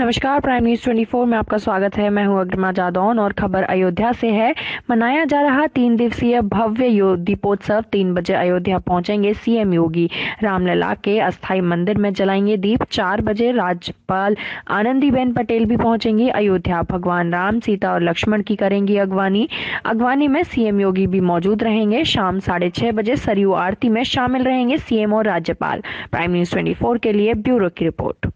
नमस्कार prime news 24 में आपका स्वागत है। मैं हूँ अग्रिमा जादौन और खबर अयोध्या से है। मनाया जा रहा तीन दिवसीय भव्य दीपोत्सव तीन बजे अयोध्या पहुँचेंगे सीएम योगी। रामलला के अस्थाई मंदिर में जलाएँगे दीप। चार बजे राज्यपाल आनंदीबेन पटेल भी पहुंचेंगी अयोध्या। भगवान राम, सीता और लक्ष्मण की करेंगी अगवानी। अगवानी में सीएम योगी भी मौजूद रहेंगे। शाम साढ़े छह बजे सरयू आरती में शामिल रहेंगे सीएम और राज्यपाल। प्राइम न्यूज़ ट्वेंटी के लिए ब्यूरो की रिपोर्ट।